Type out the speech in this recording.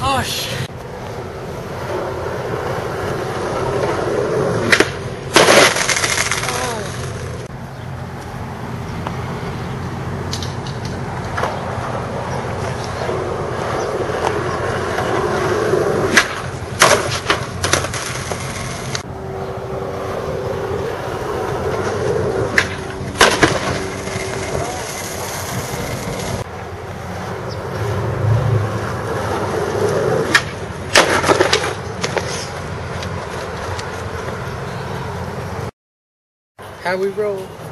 Hush! How we roll.